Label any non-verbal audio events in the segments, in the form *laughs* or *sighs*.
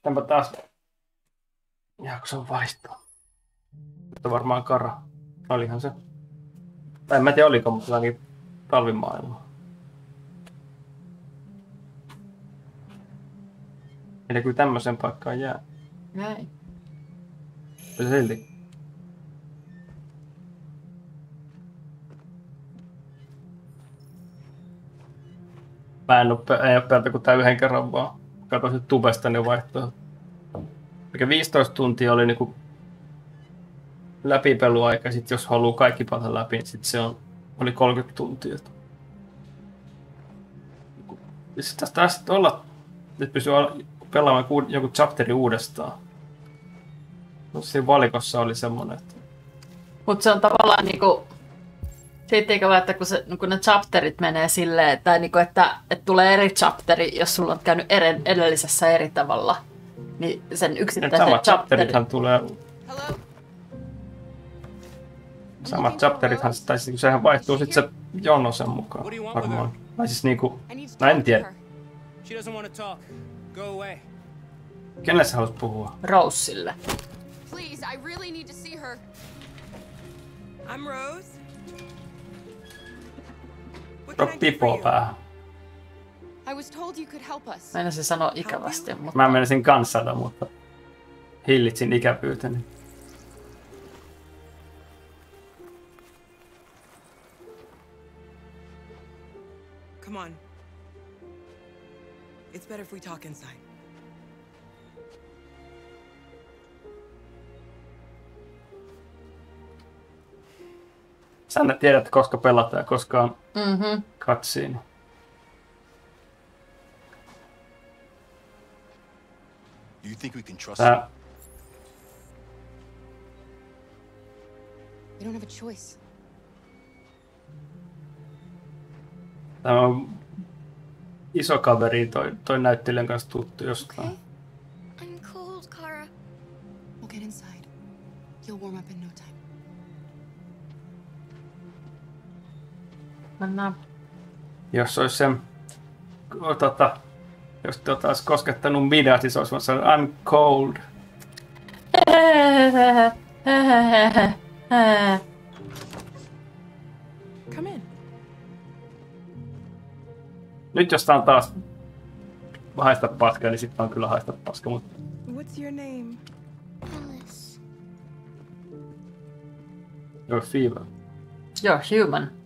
Sittenpä taas jakson vaihtaa. Mutta varmaan Kara. Olihan se. Tai en mä tiedä oliko, mutta ainakin talvimaailma. Eli kyllä tämmöisen paikkaan jää. Näin. Se silti. Mä en en oo päältä kuin tää yhden kerran vaan. Katosin tubesta, niin vaihtoi. Mikä 15 tuntia oli niinku läpipeluaika, sit jos haluaa kaikki palata läpi, niin sit se on, oli 30 tuntia. Siis tästä tästä olla, että pysyy al- pelaamaan ku- joku chapteri uudestaan. No, siinä valikossa oli semmonen, että Mutta se on tavallaan niinku... Siitä eikä vaan, että kun, se, kun ne chapterit menee silleen, että, niinku, että, että tulee eri chapteri, jos sulla on käynyt eri, edellisessä eri tavalla, niin sen yksittäisen samat chapterin... chapterithan tulee, Hello? samat chapterithan, tai siis sehän vaihtuu sitten se jono sen mukaan varmaan. Tai siis niinku, to No, en tiedä. kenelle sä haluat puhua? Roselle. Please, I really need to see her. I'm Rose. You? päähän. I was told you could help us. Meinasin sanoa ikävästi, mutta... Mä menisin kanssada, mutta hillitsin ikäpyyteni. Come on. It's better if we talk inside. Sä tiedät, koska pelataan ja koska on Mhm. cutscene. You think we can trust Tää, We don't have a choice. tämä on iso kaveri, toi, toi näyttelijän kanssa tuttu jostain. Okay? Mennään. Jos olisi se, tota, jos tota olisi koskettanut minä, siis olisi vaan sanonut, I'm cold. Come in. Nyt jos tää on taas haista paska, niin sitten on kyllä haista paska, mutta What's your name? Alice. you're fever. You're human.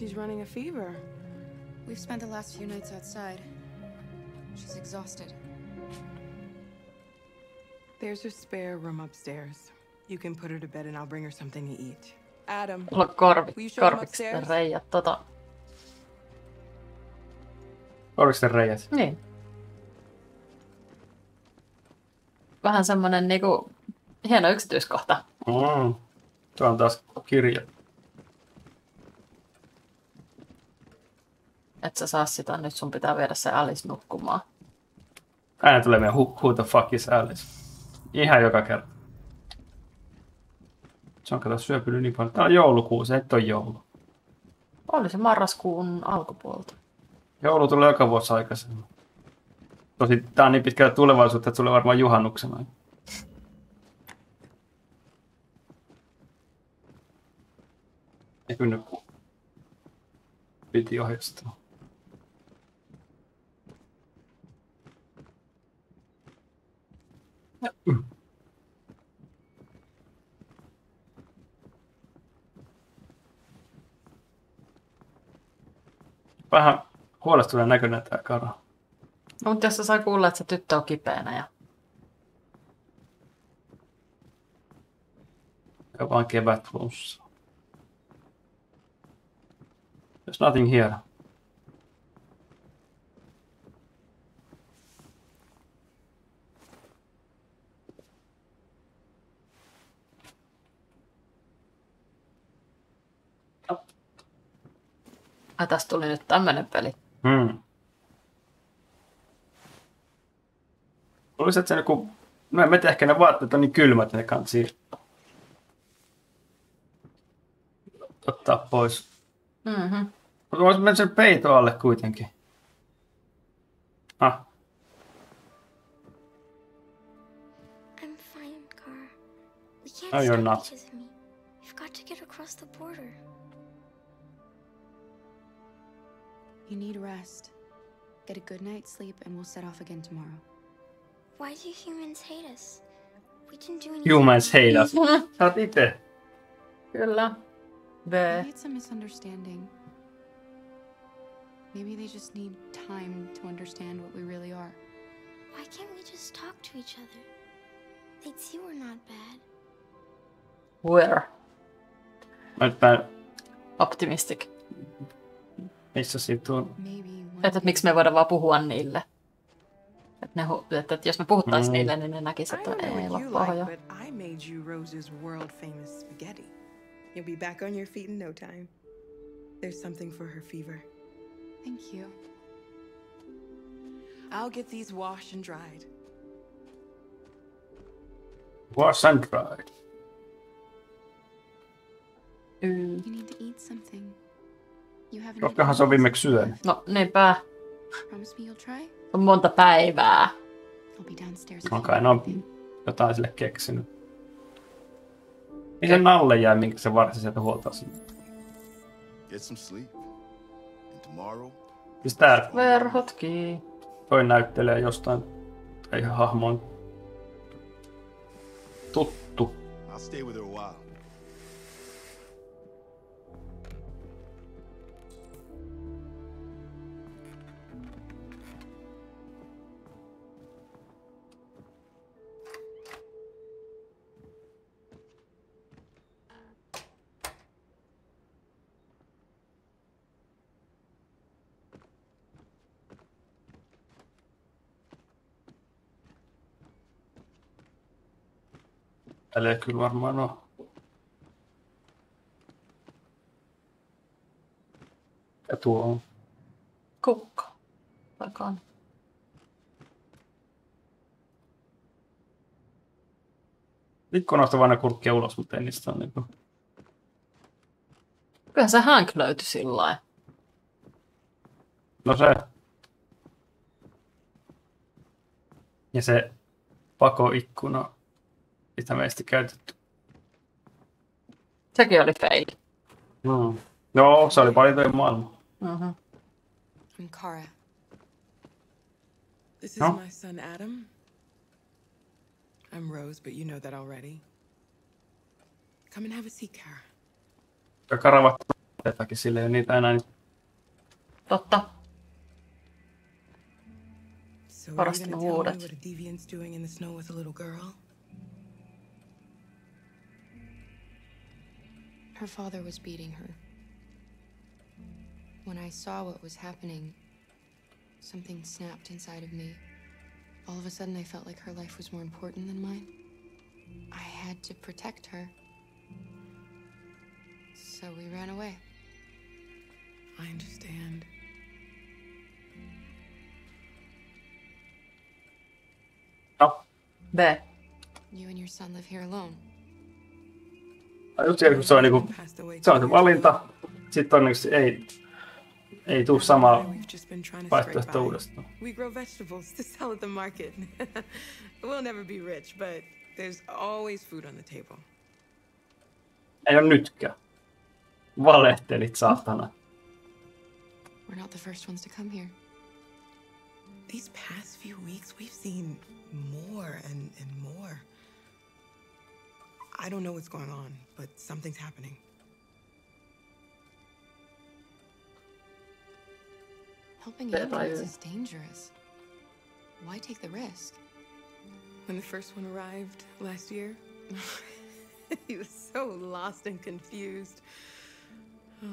She's running a fever. We've spent the last few nights outside. She's exhausted. There's a spare room upstairs. You can put her to bed and I'll bring her something to eat. Adam, Mulla korvi, Will you show them korvikset upstairs? reijät. Tota, Oliko se reijät? niin. Vähän semmonen niinku hieno yksityiskohta. Mm. Tuo on taas kirja. Et sä saa sitä, nyt sun pitää viedä se Alice nukkumaan. Aina tulee meidän who, who the fuck is Alice. Ihan joka kerta. Se on kato syöpynyt niin paljon. Tää on joulukuu, se et on joulu. Oli se marraskuun alkupuolta. Joulu tulee joka vuosi aikaisemmin. Tosi tää on niin pitkällä tulevaisuutta, että tulee varmaan juhannuksena. Ja kyllä piti ohjastaa. Vähän huolestuneen näköinen tää kara. No, mutta jos sä sai kuulla, että se tyttö on kipeänä ja Ja vaan kevät flunssa. There's nothing here. Ah, ja tässä tuli nyt tämmöinen peli. Hmm. Luulisin, että se joku... Mä en tiedä, ehkä ne vaatteet on niin kylmät, että ne kansi ottaa pois. Mm-hmm. Mutta voisi mennä sen peito alle kuitenkin. Ah. I'm fine, Car. We can't no, you're not. We've got to get across the border. You need rest. Get a good night's sleep, and we'll set off again tomorrow. Why do humans hate us? We didn't do anything. Humans hate us. Sä oot ite. Kyllä. B. Maybe it's a misunderstanding. Maybe they just need time to understand what we really are. Why can't we just talk to each other? They'd see we're not bad. Where? Nyt mä, Optimistic. Missä siitä on? Että, että miksi me voidaan vaan puhua niille. Että, ne, hu- että, että jos me puhuttais Mm. niille, niin ne näkis, I että ei like, but I made you Rose's world famous spaghetti. You'll be back on your feet in no time. There's something for her fever. Thank you. I'll get these washed and dried. Wash and dry. Mm. You need to eat something. Haven't Koskahan se on viimeksi syönyt? No niinpä. On monta päivää. No kai anything. jotain sille keksinyt. Niin se nalle jäi, minkä se varsin sieltä huoltaa sinne. Get some sleep. And tomorrow, Siis tää Verhot kiinni. toi näyttelee jostain, tai ihan hahmo on tuttu. I'll stay with her a while. Täällä ei kyllä varmaan ole. Ja tuo on. Kukko. Takana. Ikkunasta vaan ne kurkkia ulos, mutta ei niistä ole niinku... Kyllähän se Hank löytyi sillä lailla. No se. Ja se pakoikkuna, sitä meistä käytetty. Sekin oli fail. Mm. Joo, se oli paljon maailma. I'm Kara. This is No. my son Adam. I'm Rose, but you know that already. Come and have a seat, Kara. Ja karavat jotakin sille ei ole niitä enää. Totta. So are you Parasta gonna tell me what a deviant's doing in the snow with a little girl? Her father was beating her. When I saw what was happening, something snapped inside of me. All of a sudden, I felt like her life was more important than mine. I had to protect her. So we ran away. I understand. Oh. B. You and your son live here alone. Just se on niinku, se on se years valinta. Sitten on niinku, se ei, ei tuu samaa vaihtoehto uudestaan. We grow vegetables to sell at the market. *laughs* we'll never be rich, but there's always food on the table. Ei ole nytkään. Valehtelit, saatana. We're not the first ones to come here. These past few weeks, we've seen more and, and more. I don't know what's going on, but something's happening. Helping Yeah, androids I- is dangerous. Why take the risk? When the first one arrived last year, *laughs* he was so lost and confused. *sighs*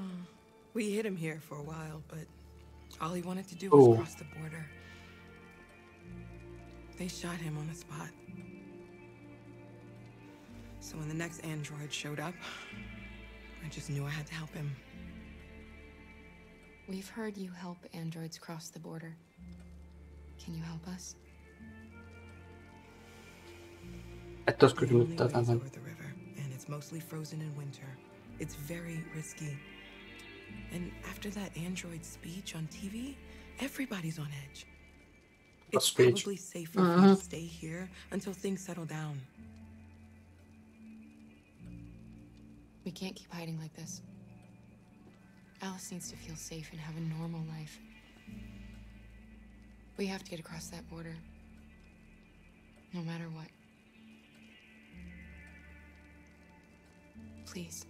We hid him here for a while, but all he wanted to do was Oh. cross the border. They shot him on the spot. So when the next android showed up, I just knew I had to help him. We've heard you help androids cross the border. Can you help us? Et ois It kysynyt only tätä. lays over the river, and it's mostly frozen in winter. It's very risky. And after that android speech on TV, everybody's on edge. What It's probably safer for you to stay here until things settle down. We can't keep hiding like this. Alice needs to feel safe and have a normal life. We have to get across that border. No matter what. Please.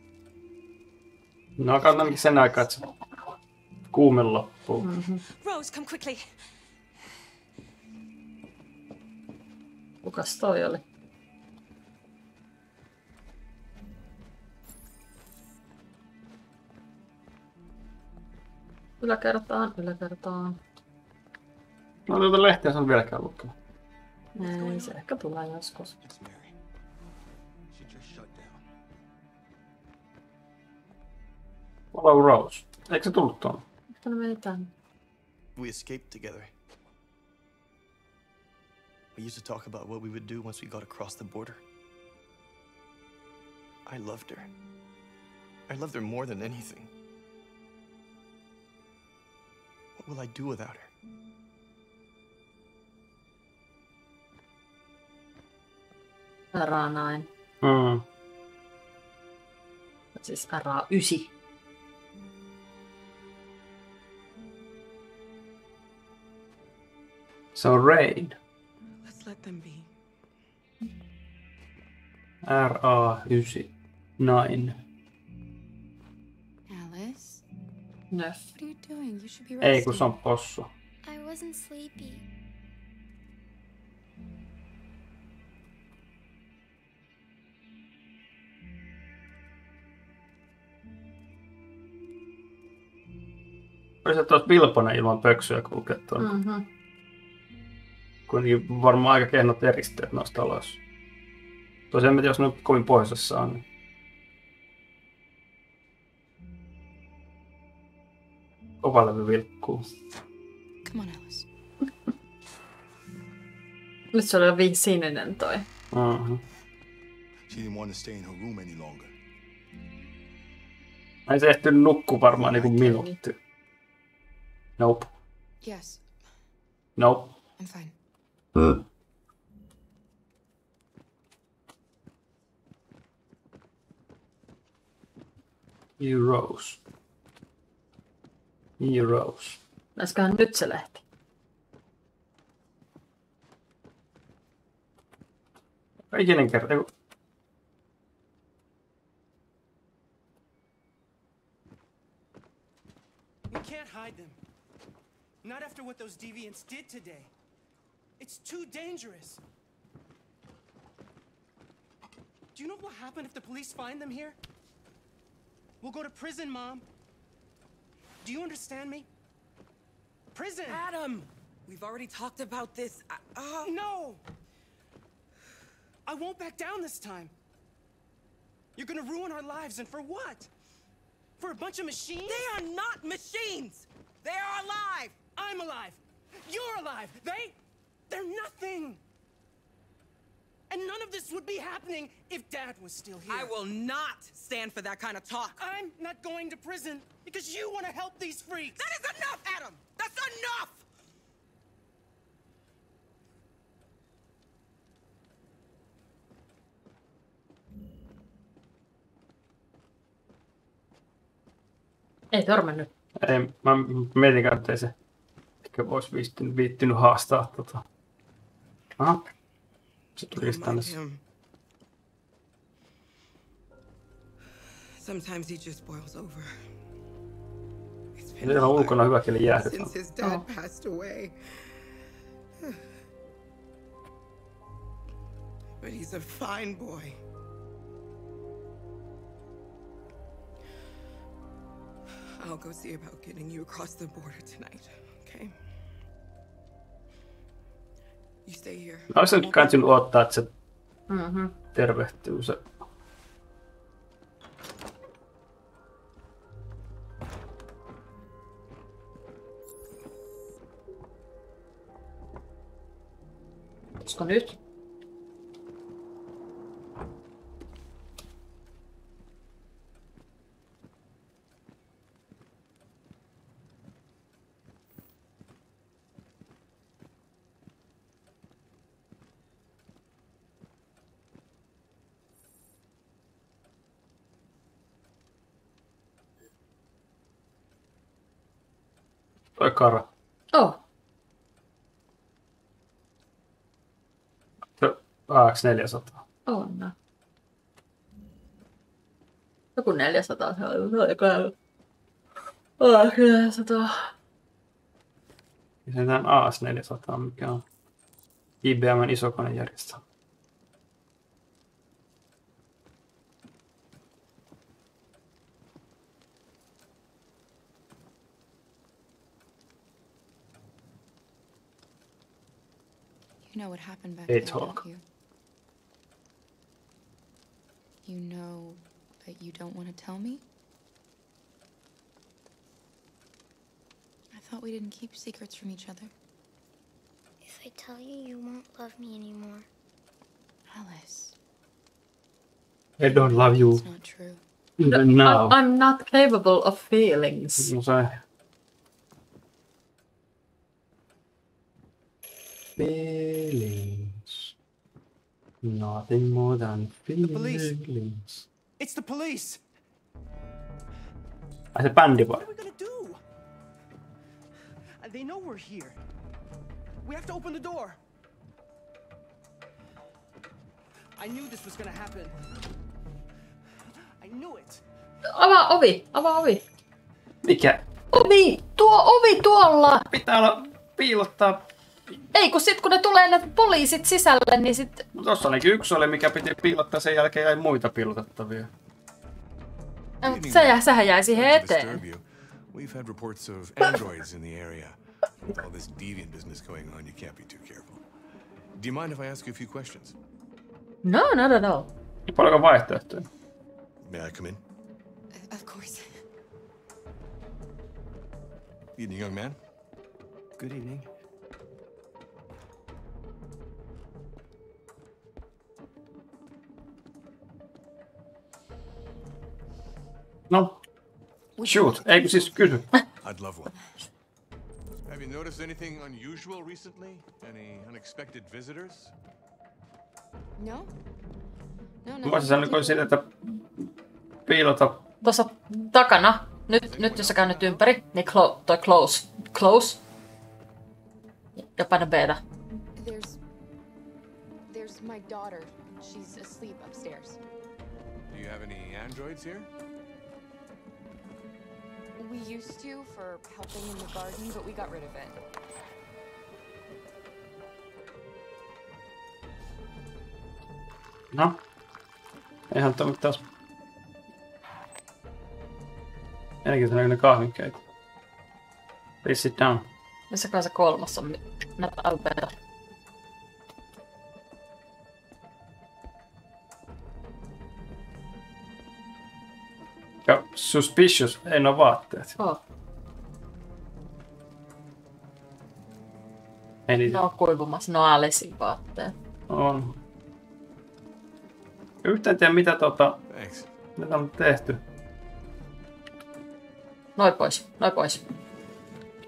No kannankin sen aikaa, että se kuume loppuu. Mm. Rose, come quickly. Kukas toi oli? Yläkertaan, yläkertaan. No tuota lehtiä se on vieläkään lukenut. Ei, se ehkä tulee joskus. Follow Rose. Eikö se tullut tuonne? Ehkä ne meni tänne. We escaped together. We used to talk about what we would do once we got across the border. I loved her. I loved her more than anything. What will I do without her? RA9. Mm. Siis RA9. Se on Raid. Let's let them be. R-A-9. Nine. Nöf. What are you doing? You should be Ei, resting. kun se on possu. I wasn't sleepy. Olisi tuossa Vilponen ilman pöksyä kulkea. Mm. Mm-hmm. Kuitenkin varmaan aika kehnot eristeet noissa taloissa. Tosiaan en tiedä, jos ne kovin pohjoisessa on. Niin. Kovalevy vilkkuu. Come on, Alice. Nyt se oli vi- sininen toi. Mm-hmm. She didn't want to stay in her room any longer. Ei se ehtinyt nukkua varmaan niinku minuutti. Nope. Yes, Nope. I'm fine. You rose. You rose. Näisköhän nyt se lehti? Ikinen kerta. Eiku- We can't hide them. Not after what those deviants did today. It's too dangerous. Do you know what will happen if the police find them here? We'll go to prison, Mom. Do you understand me? Prison! Adam! We've already talked about this. I, uh, No! I won't back down this time. You're gonna ruin our lives, and for what? For a bunch of machines? they are not machines! They are alive! I'm alive. You're alive. They, they're nothing. And none of this would be happening if Dad was still here. I will not stand for that kind of talk. I'm not going to prison because you want to help these freaks. That is enough, Adam! That's enough! Ei törmännyt. Ei, mä mietin, että ei se ehkä olisi viittynyt, viittynyt haastaa tota. Aha. Se tuli Don't tänne. mind him. Sometimes he just boils over. It's been Siellä on hard ulkona hyvä since his dad oh. passed away. But he's a fine boy. I'll go see about getting you across the border tonight, okay? You stay here. Mä olisin nyt kansinut odottaa, että se Mm-hmm. tervehtyy se. Olisiko nyt? Se AX400. on. no. Joku 400 se on. Se on joku Oh, 400. Ja se on AS400, mikä on IBMn isokonejärjestelmä. You know what happened back there, talk. don't you? You know that you don't want to tell me? I thought we didn't keep secrets from each other. If I tell you, you won't love me anymore. Alice, I don't love you. it's not true. Even now. I- I'm not capable of feelings. No Nothing more than feelings. It's the police! Ai se bändi vai? What are we gonna do? They know we're here. We have to open the door. I knew this was gonna happen. I knew it. Avaa ovi, avaa ovi. Mikä? Ovi, tuo ovi tuolla. Pitää olla piilottaa. Ei, kun sit kun ne tulee ne poliisit sisälle, niin sit... Tuossa ainakin yksi oli, mikä piti piilottaa, sen jälkeen jäi muita piilotettavia. Ei, mut se, jää- sehän jäi siihen eteen. We've had reports of androids in the area. With all this deviant business going on, you can't be too careful. Do you mind if I ask you a few questions? No, no, no, no. Paljonko vaihtoehtoja? May I come in? Of course. Evening, young man. Good evening. No, shoot. Eikö siis kysy? I'd love one. Have you noticed anything unusual recently? Any unexpected visitors? No? No, no. Mä olisin sanonut siitä, että piilota. Tuossa takana, nyt, nyt jos sä käännyt ympäri, niin clo, toi close, close. Ja paina b There's. There's my daughter. She's asleep upstairs. Do you have any androids here? We used to for helping in the garden, but we got rid of it. No. Eihän tämä taas... Mielenkiintoinen näköinen kahvinkeito. Please sit down. Missä kai se kolmas on? Näpä b suspicious, ei no vaatteet. Oh, Ei niitä ne on kuivumassa, ne on Alicein vaatteet. on. Yhtään tiedä mitä tota, Thanks. mitä on tehty. Noi pois, noi pois.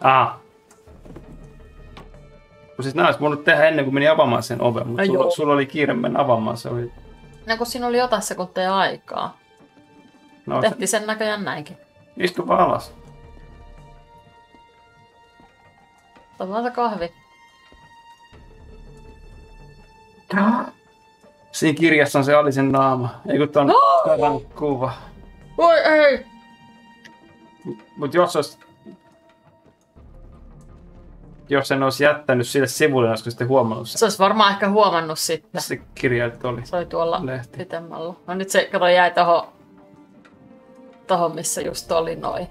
Ah. Kun siis nää olisi voinut tehdä ennen kuin meni avaamaan sen oven, mutta Ai sulla, sulla, oli kiire mennä avaamaan, se oli... No kun siinä oli jotain sekunteja aikaa. No, se, Tehtiin sen näköjään näinkin. istu vaan alas. Otetaan se kahvi. Siinä kirjassa on se Alisen naama. Ei kun ton karan kuva. Voi ei! Mut jos olisi... Jos sen olisi jättänyt sille sivulle, niin olisiko sitten huomannut sen. Se olisi varmaan ehkä huomannut sitten. Se kirjailut oli. Se oli tuolla Lehti. pitemmällä. No nyt se, kato, jäi toho, toho missä just oli noin.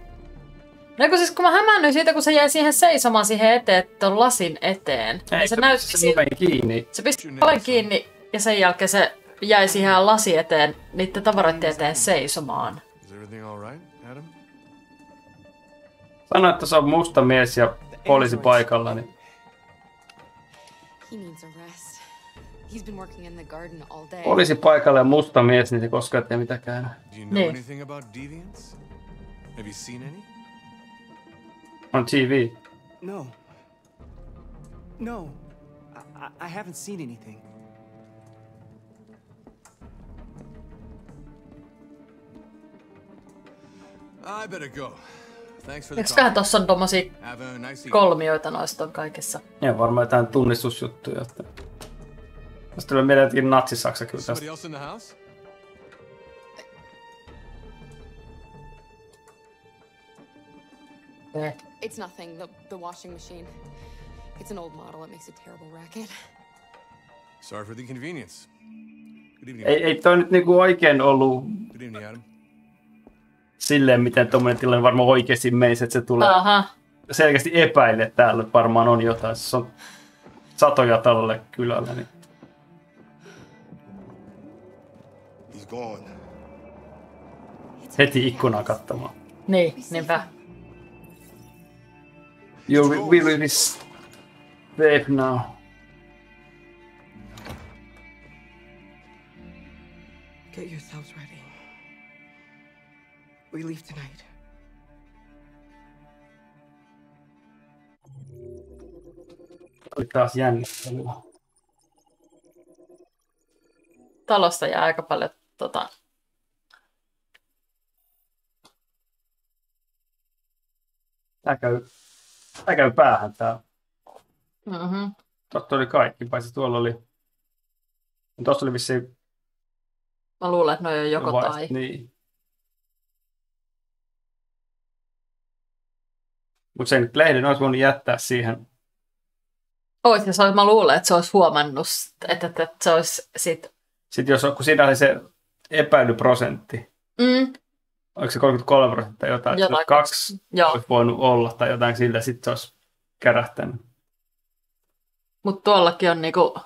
No kun siis kun mä hämäännyin siitä, kun se jäi siihen seisomaan siihen eteen, tuon lasin eteen. Ei, niin se näytti se siltä, oven kiinni. se pisti oven kiinni ja sen jälkeen se jäi siihen lasi eteen, niiden tavaroiden eteen seisomaan. Sano, että se on musta mies ja poliisi paikalla, niin He's been working in the garden all day. poliisi paikalla ja musta mies, niin se koskaan ei tee mitään. Do you know Nee. anything about deviants? Have you seen any? On TV. No. No. I, I, haven't seen anything. I better go. Thanks for the Eiköhän coffee. tossa on tommosia kolmioita noista on kaikessa. Ja varmaan jotain tunnistusjuttuja. Että... Tästä tulee mieleen jotenkin natsisaksa kyllä tästä. House? It's nothing. The, the washing machine. It's an old model. It makes a terrible racket. Sorry for the inconvenience. Good evening. Ei, ei toi nyt niinku oikein ollut Good evening, Adam. silleen, miten tuommoinen tilanne varmaan oikeasti menisi, että se tulee Aha. selkeästi epäille, että täällä varmaan on jotain. Se on satoja talolle kylällä, niin heti ikkunaa katsomaan. Niin, niinpä. You will, will be safe now. Get yourselves ready. We leave tonight. Oli taas jännittävää. Talosta jää aika paljon tota, Tää käy, tää käy päähän tää. mm-hmm. Totta oli kaikki, paitsi tuolla oli... Tuossa oli vissiin... Mä luulen, että noi on joko vai- tai. Niin. Mutta sen lehden olisi voinut jättää siihen. Ois, ja se olisi, mä luulen, että se olisi huomannut, että, että, että se olisi sit... Sitten jos, kun siinä oli se epäilyprosentti, Mm, oliko se 33 prosenttia jotain, Jotain kaksi joo. olisi voinut olla tai jotain siltä, sitten se olisi kärähtänyt. mutta tuollakin on niinku